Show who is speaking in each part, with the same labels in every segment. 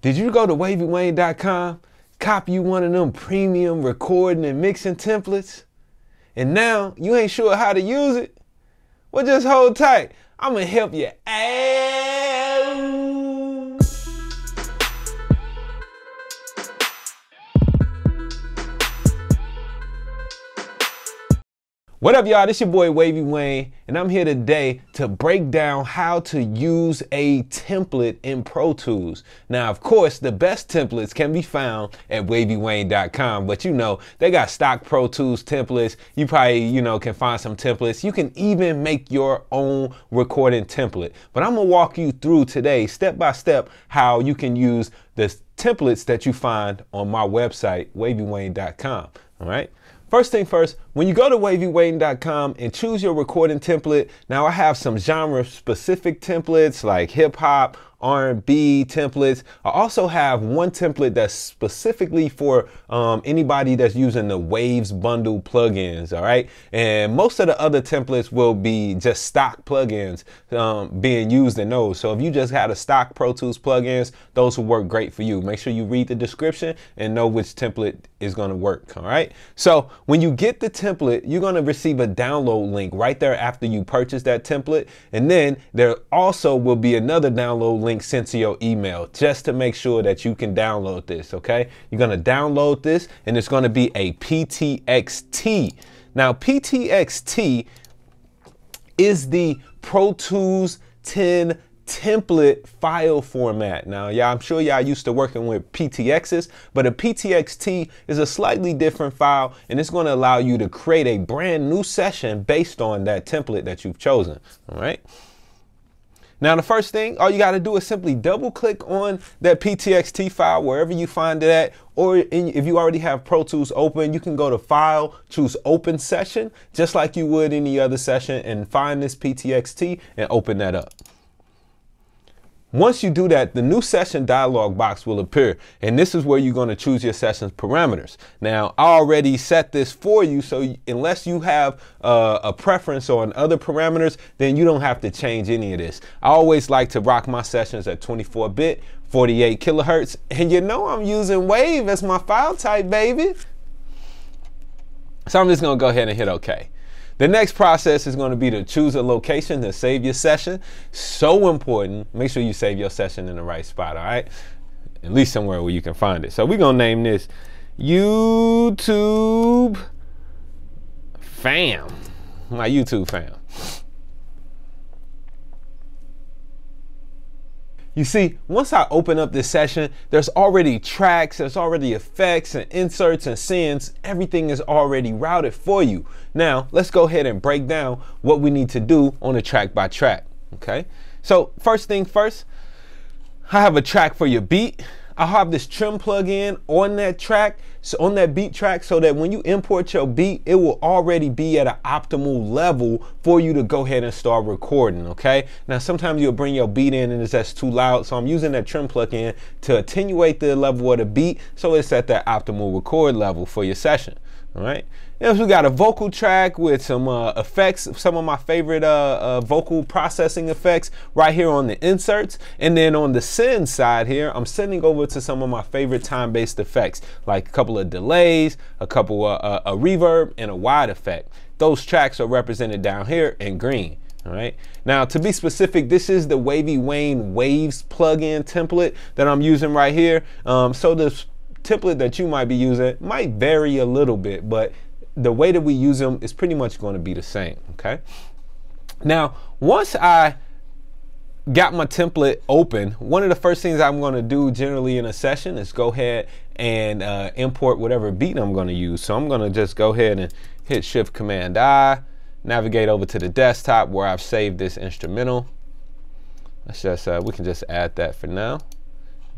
Speaker 1: Did you go to wavywayne.com, copy you one of them premium recording and mixing templates, and now you ain't sure how to use it? Well, just hold tight. I'm gonna help you out. What up, y'all? This your boy Wavy Wayne, and I'm here today to break down how to use a template in Pro Tools. Now, of course, the best templates can be found at wavywayne.com, but you know, they got stock Pro Tools templates. You probably, you know, can find some templates. You can even make your own recording template. But I'm gonna walk you through today, step by step, how you can use the templates that you find on my website, wavywayne.com. All right. First thing first, when you go to wavywayne.com and choose your recording template, now I have some genre specific templates like hip hop, R&B templates. I also have one template that's specifically for um, anybody that's using the Waves bundle plugins, all right? And most of the other templates will be just stock plugins um, being used in those. So if you just had a stock Pro Tools plugins, those will work great for you. Make sure you read the description and know which template is gonna work, all right? So when you get the template, you're gonna receive a download link right there after you purchase that template. And then there also will be another download link sent to your email just to make sure that you can download this, okay? You're gonna download this and it's gonna be a PTXT. Now, PTXT is the Pro Tools 10 template file format. Now, yeah, I'm sure y'all used to working with PTXs, but a PTXT is a slightly different file and it's gonna allow you to create a brand new session based on that template that you've chosen, all right? Now, the first thing, all you got to do is simply double click on that PTXT file wherever you find it at. Or in, if you already have Pro Tools open, you can go to File, choose Open Session, just like you would any other session, and find this PTXT and open that up. Once you do that, the new session dialog box will appear, and this is where you're going to choose your session's parameters. Now, I already set this for you, so unless you have uh, a preference on other parameters, then you don't have to change any of this. I always like to rock my sessions at 24-bit, 48 kilohertz, and you know I'm using WAV as my file type, baby. So I'm just going to go ahead and hit OK. The next process is going to be to choose a location to save your session. So important. Make sure you save your session in the right spot, all right? At least somewhere where you can find it. So we're going to name this YouTube Fam. My YouTube fam. You see, once I open up this session, there's already tracks, there's already effects and inserts and sends. Everything is already routed for you. Now, let's go ahead and break down what we need to do on a track by track, okay? So first thing first, I have a track for your beat. I'll have this trim plugin on that track, so on that beat track, so that when you import your beat, it will already be at an optimal level for you to go ahead and start recording, okay? Now, sometimes you'll bring your beat in and it's just too loud, so I'm using that trim plugin to attenuate the level of the beat so it's at that optimal record level for your session, all right? Yes, we got a vocal track with some uh, effects, some of my favorite uh, uh, vocal processing effects right here on the inserts. And then on the send side here, I'm sending over to some of my favorite time-based effects, like a couple of delays, a couple of uh, a reverb, and a wide effect. Those tracks are represented down here in green. All right. Now, to be specific, this is the Wavy Wayne Waves plugin template that I'm using right here. Um, so the template that you might be using might vary a little bit, but the way that we use them is pretty much going to be the same, okay? Now, once I got my template open, one of the first things I'm going to do generally in a session is go ahead and uh, import whatever beat I'm going to use. So I'm going to just go ahead and hit Shift Command I, navigate over to the desktop where I've saved this instrumental. Let's just, uh, we can just add that for now.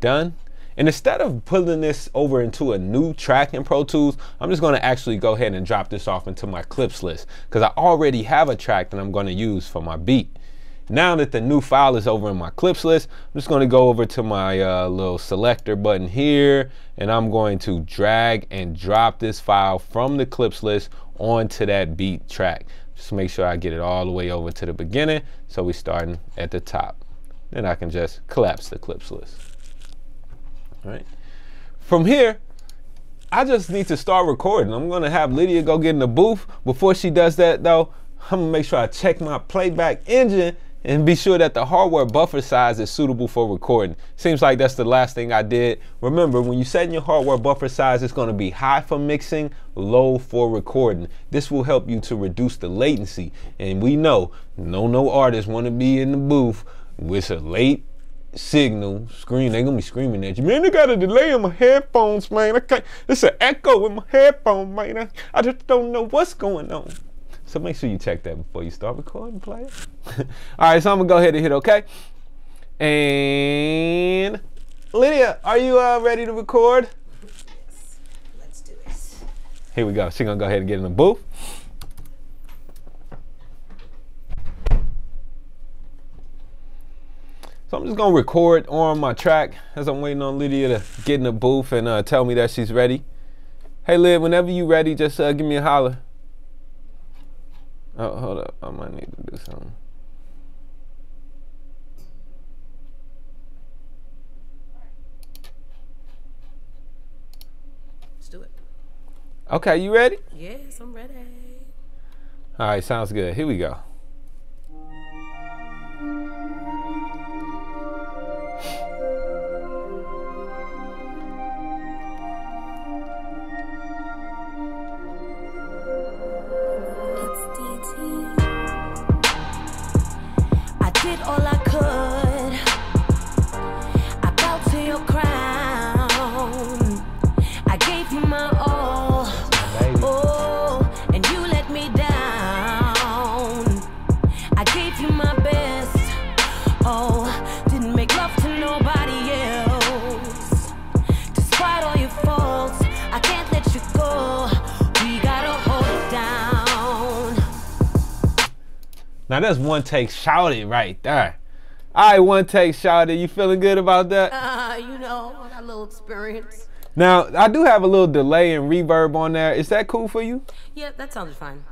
Speaker 1: Done. And instead of pulling this over into a new track in Pro Tools, I'm just gonna actually go ahead and drop this off into my clips list because I already have a track that I'm gonna use for my beat. Now that the new file is over in my clips list, I'm just gonna go over to my uh, little selector button here and I'm going to drag and drop this file from the clips list onto that beat track. Just make sure I get it all the way over to the beginning so we're starting at the top. Then I can just collapse the clips list. Right. From here, I just need to start recording. I'm gonna have Lydia go get in the booth. Before she does that though, I'm gonna make sure I check my playback engine and be sure that the hardware buffer size is suitable for recording. Seems like that's the last thing I did. Remember, when you set your hardware buffer size, it's gonna be high for mixing, low for recording. This will help you to reduce the latency. And we know, no no artists wanna be in the booth with a late signal scream. They gonna be screaming at you, man. They got a delay in my headphones, man. I can't. It's an echo in my headphone, man. I, I just don't know what's going on. So make sure you check that before you start recording, player. All right, so I'm gonna go ahead and hit OK. And Lydia, are you uh, ready to record?
Speaker 2: Yes. Let's do this.
Speaker 1: Here we go. She's gonna go ahead and get in the booth. So I'm just gonna record on my track as I'm waiting on Lydia to get in the booth and uh, tell me that she's ready. Hey Lyd, whenever you ready, just uh, give me a holler. Oh, hold up. I might need to do something.
Speaker 2: Let's do it.
Speaker 1: Okay, you ready?
Speaker 2: Yes, I'm ready.
Speaker 1: All right, sounds good. Here we go.
Speaker 2: Didn't make love to nobody else. Despite all your faults, I can't let you go. We gotta hold it down.
Speaker 1: Now that's one take shouted right there. All right, one take shouted. You feeling good about that?
Speaker 2: Uh, you know, a little experience.
Speaker 1: Now I do have a little delay and reverb on there. Is that cool for you?
Speaker 2: Yeah, that sounds fine.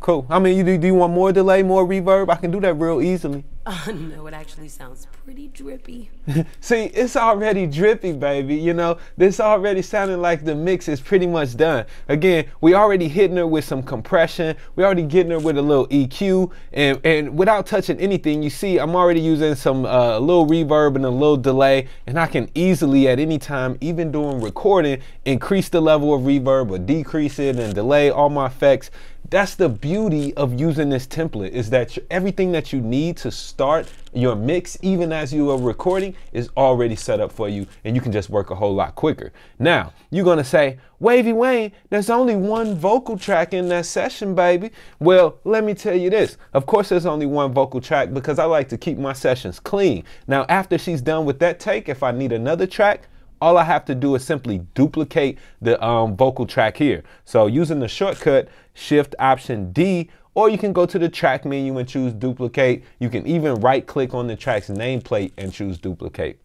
Speaker 1: Cool. I mean, you do, do you want more delay, more reverb? I can do that real easily.
Speaker 2: Uh, no, it actually sounds pretty drippy.
Speaker 1: See, it's already drippy, baby. You know, this already sounding like the mix is pretty much done. Again, we already hitting her with some compression. We already getting her with a little EQ, and and without touching anything, you see, I'm already using some uh, a little reverb and a little delay, and I can easily at any time, even during recording, increase the level of reverb or decrease it and delay all my effects. That's the beauty of using this template is that everything that you need to start your mix, even as you are recording, is already set up for you and you can just work a whole lot quicker. Now, you're gonna say, Wavy Wayne, there's only one vocal track in that session, baby. Well, let me tell you this. Of course, there's only one vocal track because I like to keep my sessions clean. Now, after she's done with that take, if I need another track, all I have to do is simply duplicate the um, vocal track here. So using the shortcut Shift Option D, or you can go to the track menu and choose duplicate. You can even right click on the track's nameplate and choose duplicate.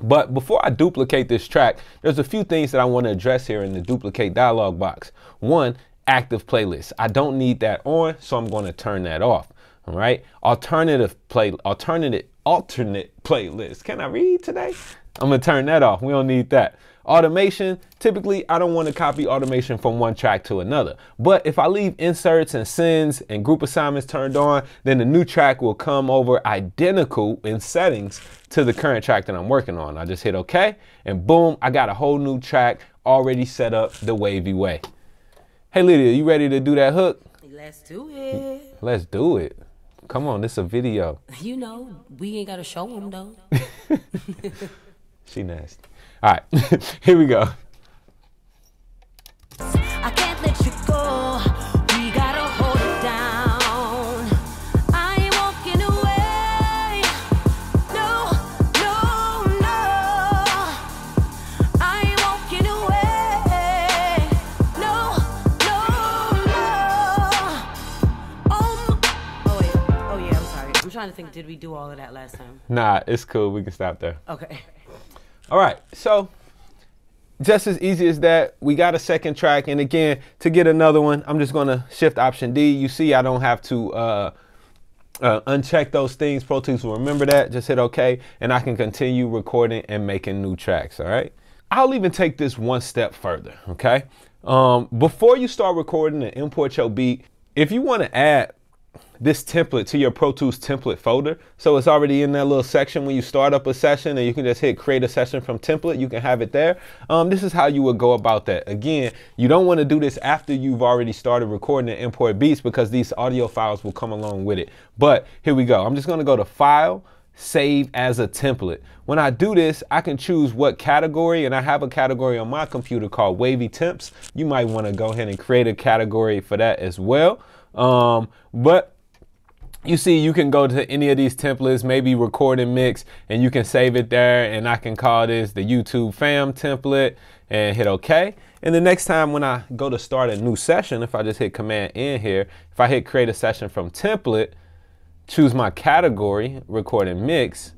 Speaker 1: But before I duplicate this track, there's a few things that I want to address here in the duplicate dialog box. One, active playlist. I don't need that on, so I'm going to turn that off. All right. Alternative play, alternative, alternate playlist. Can I read today? I'm gonna turn that off. We don't need that. Automation, typically I don't want to copy automation from one track to another. But if I leave inserts and sends and group assignments turned on, then the new track will come over identical in settings to the current track that I'm working on. I just hit okay and boom, I got a whole new track already set up the wavy way. Hey Lydia, you ready to do that hook?
Speaker 2: Let's do it.
Speaker 1: Let's do it. Come on, this is a video.
Speaker 2: You know, we ain't gotta show them though.
Speaker 1: She nasty. All right, here we go.
Speaker 2: I can't let you go. We gotta hold it down. I ain't walking away. No, no, no. I ain't walking away. No, no, no. Um, oh, oh. Oh yeah. I'm sorry. I'm trying to think. Did we do all of that last time?
Speaker 1: Nah, it's cool. We can stop there.
Speaker 2: Okay.
Speaker 1: All right, so just as easy as that, we got a second track. And again, to get another one, I'm just gonna shift option D. You see, I don't have to uh, uh, uncheck those things. Pro Tools will remember that. Just hit OK, and I can continue recording and making new tracks. All right. I'll even take this one step further. Okay. Um, before you start recording and import your beat, if you want to add this template to your Pro Tools template folder. So it's already in that little section when you start up a session and you can just hit create a session from template. You can have it there. Um, this is how you would go about that. Again, you don't want to do this after you've already started recording and import beats because these audio files will come along with it. But here we go. I'm just going to go to file, save as a template. When I do this, I can choose what category, and I have a category on my computer called Wavy Temps. You might want to go ahead and create a category for that as well. Um, but you see you can go to any of these templates maybe record and mix and you can save it there and I can call this the YouTube fam template and hit OK. And the next time when I go to start a new session if I just hit command in here if I hit create a session from template choose my category record and mix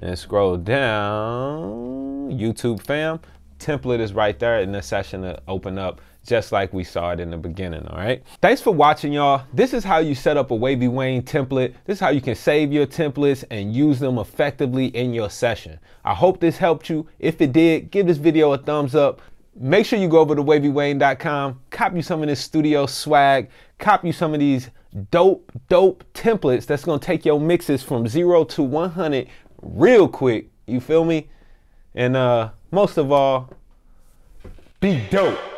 Speaker 1: and scroll down YouTube fam template is right there in the session to open up just like we saw it in the beginning, all right? Thanks for watching, y'all. This is how you set up a Wavy Wayne template. This is how you can save your templates and use them effectively in your session. I hope this helped you. If it did, give this video a thumbs up. Make sure you go over to wavywayne.com, copy some of this studio swag, copy some of these dope, dope templates that's gonna take your mixes from zero to 100 real quick. You feel me? And uh, most of all, be dope.